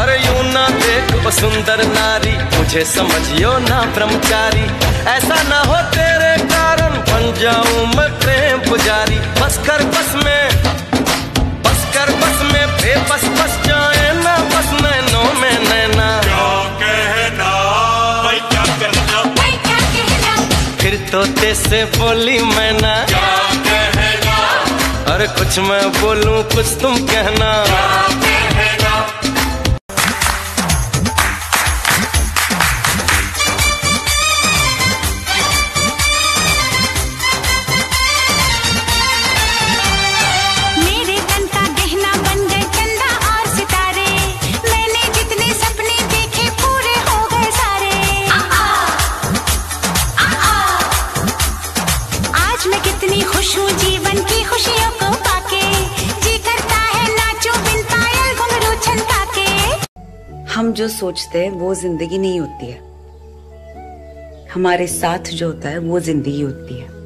अरे यूँ ना देख सुंदर नारी मुझे समझियो ना ब्रह्मचारी। ऐसा ना हो तेरे कारण बन जाऊँ मैं प्रेम पुजारी। बस कर बस में बस कर बस में बेबस बस जाए ना बस नैनो में नैना। क्या कहना? भाई क्या कहना? मैं क्या कहना? फिर तोते से बोली मैना। क्या कहना? अरे कुछ मैं बोलूँ कुछ तुम कहना। क्या कहना खुश हूँ जीवन की खुशियों को पाके। जी करता है नाचो बिन पायल घुंघरू छनका के हम जो सोचते हैं, वो ज़िंदगी नहीं होती है। हमारे साथ जो होता है, वो ज़िंदगी होती है।